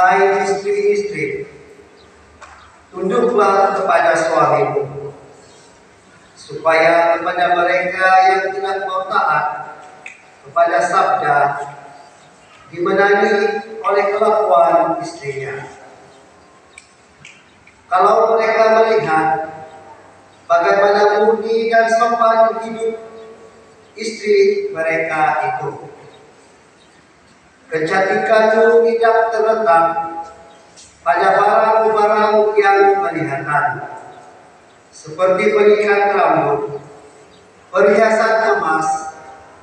Hai istri-istri, tunduklah kepada suamimu, supaya kepada mereka yang tidak mau taat kepada sabda dimenangi oleh kelakuan istrinya. Kalau mereka melihat bagaimana murni dan sopan hidup istri mereka itu, kecantikanmu tidak terletak pada barang-barang yang kelihatan, seperti pengikat rambut, perhiasan emas,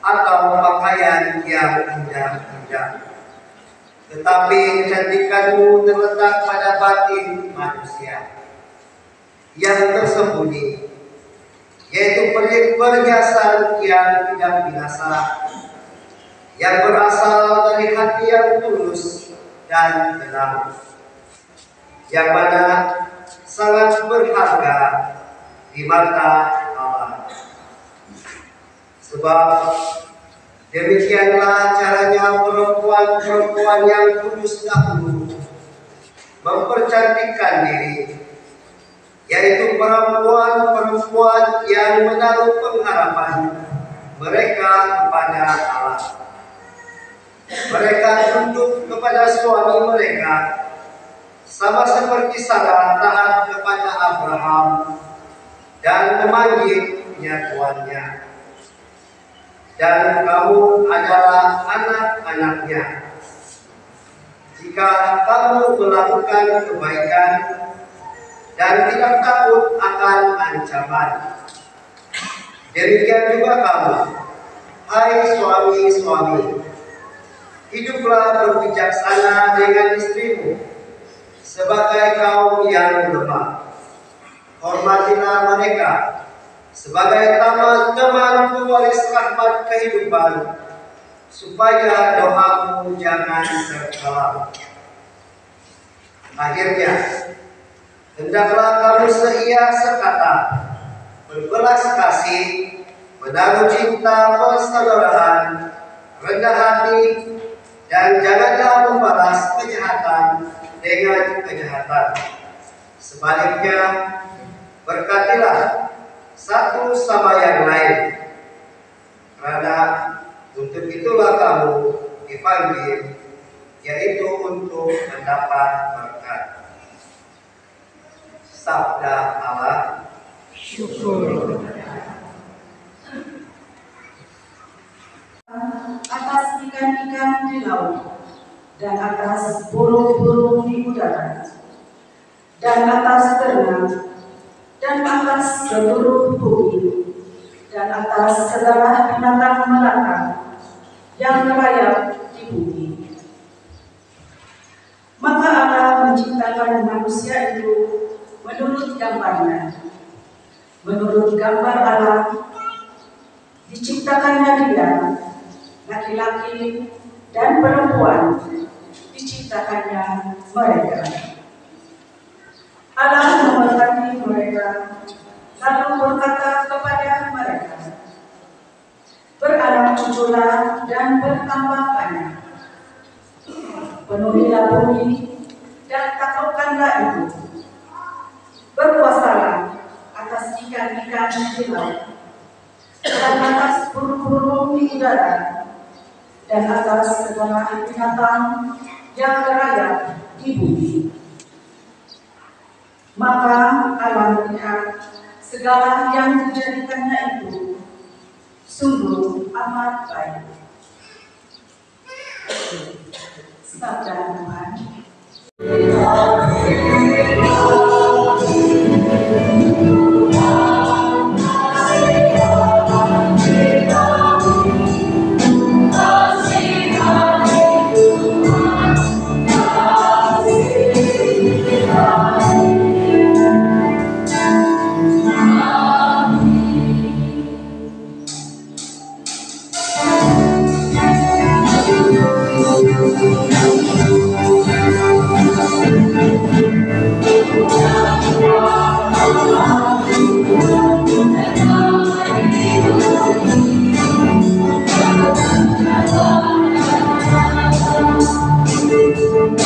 atau pakaian yang indah-indah. Tetapi kecantikanmu terletak pada batin manusia yang tersembunyi, yaitu perhiasan yang tidak binasa, yang berasal dari hati yang tulus dan tenang, yang mana sangat berharga di mata Allah. Sebab Demikianlah caranya perempuan-perempuan yang kudus dahulu mempercantikkan diri, yaitu perempuan-perempuan yang menaruh pengharapan mereka kepada Allah. Mereka tunduk kepada suami mereka, sama seperti Sarah taat kepada Abraham dan memanggilnya tuannya dan kamu adalah anak-anaknya. Jika kamu melakukan kebaikan dan tidak takut akan ancaman. Demikian juga kamu, hai suami-suami, hiduplah berbijaksana dengan istrimu sebagai kaum yang lemah. Hormatilah mereka sebagai teman-teman pewaris rahmat kehidupan supaya doamu jangan terhalang. Akhirnya, hendaklah kamu seia sekata, berbelas kasih, menaruh cinta persaudaraan, rendah hati, dan janganlah membalas kejahatan dengan kejahatan. Sebaliknya, berkatilah satu sama yang lain. Karena untuk itulah kamu dipanggil, yaitu untuk mendapat berkat. Sabda Allah. Syukur. atas ikan-ikan di laut dan atas burung-burung di udara dan atas ternak dan atas seluruh bumi dan atas segala binatang melata yang merayap di bumi. Maka Allah menciptakan manusia itu menurut gambarnya. Menurut gambar Allah, diciptakannya dia, laki-laki dan perempuan, diciptakannya mereka. Allah memberkati mereka, lalu berkata kepada mereka, Beranak cuculah dan bertambah banyak. Penuhilah bumi dan taklukkanlah itu. Berkuasalah atas ikan-ikan di laut dan atas burung-burung di udara dan atas segala binatang yang berayap di bumi. Maka Allah melihat segala yang dijadikannya itu sungguh amat baik. Sabda Tuhan.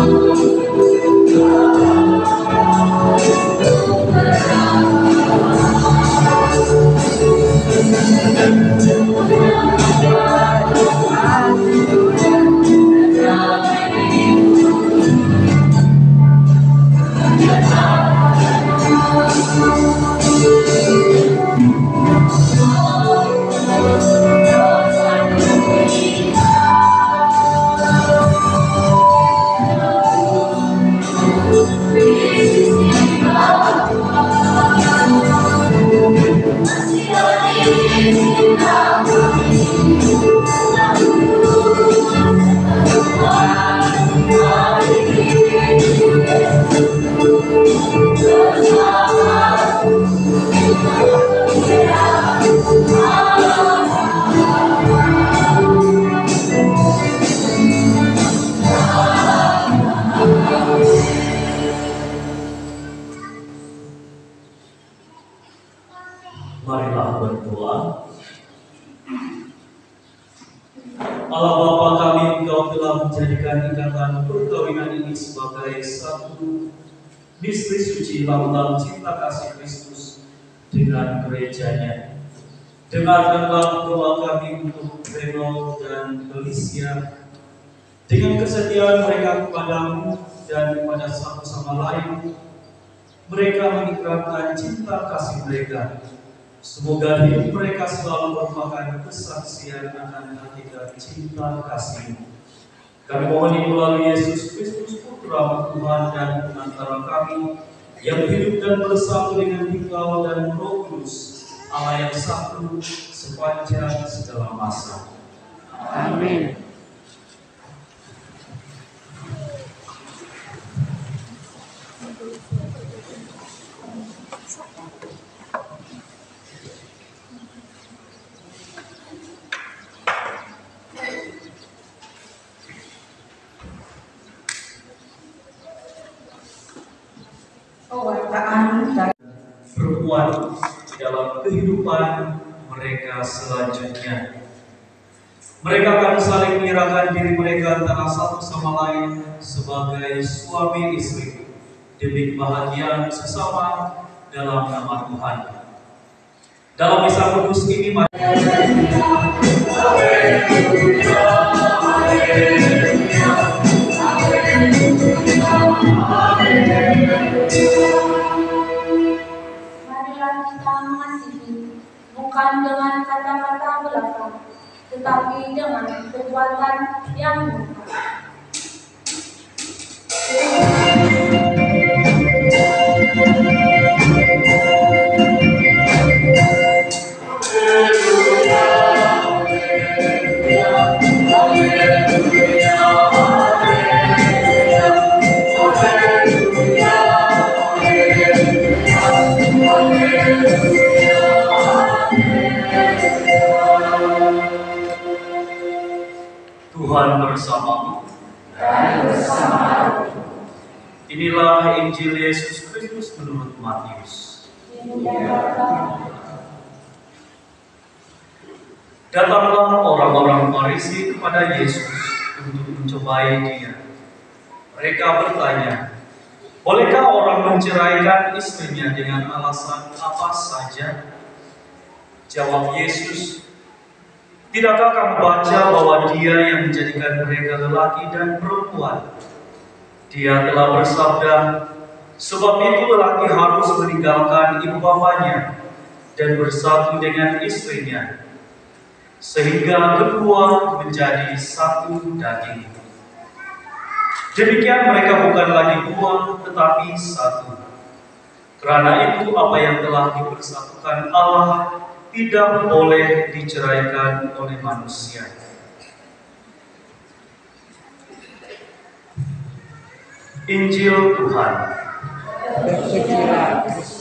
Oh. Allah Bapa kami, Engkau telah menjadikan ikatan perkawinan ini sebagai satu misteri suci lautan cinta kasih Kristus dengan gerejanya. Dengarkanlah doa kami untuk Reno dan Felicia dengan kesetiaan mereka kepadamu dan kepada satu sama lain mereka mengikrarkan cinta kasih mereka Semoga hidup mereka selalu merupakan kesaksian akan hakikat cinta kasih. Kami mohon ini melalui Yesus Kristus Putra Tuhan dan penantara kami yang hidup dan bersatu dengan Engkau dan Roh Kudus, Allah yang satu sepanjang segala masa. Amin. Pewartaan dari Perempuan dalam kehidupan mereka selanjutnya. Mereka akan saling menyerahkan diri mereka antara satu sama lain sebagai suami istri demi kebahagiaan sesama dalam nama Tuhan. Dalam misa kudus ini mari bukan dengan kata-kata belaka, tetapi dengan perbuatan yang nyata. Inilah Injil Yesus Kristus menurut Matius. Datanglah orang-orang Farisi kepada Yesus untuk mencobai dia. Mereka bertanya, bolehkah orang menceraikan istrinya dengan alasan apa saja? Jawab Yesus, Tidakkah kamu baca bahwa dia yang menjadikan mereka lelaki dan perempuan? Dia telah bersabda, sebab itu lelaki harus meninggalkan ibu bapanya dan bersatu dengan istrinya, sehingga kedua menjadi satu daging. Demikian mereka bukan lagi dua, tetapi satu. Karena itu apa yang telah dipersatukan Allah tidak boleh diceraikan oleh manusia. Injil Tuhan. Kristus.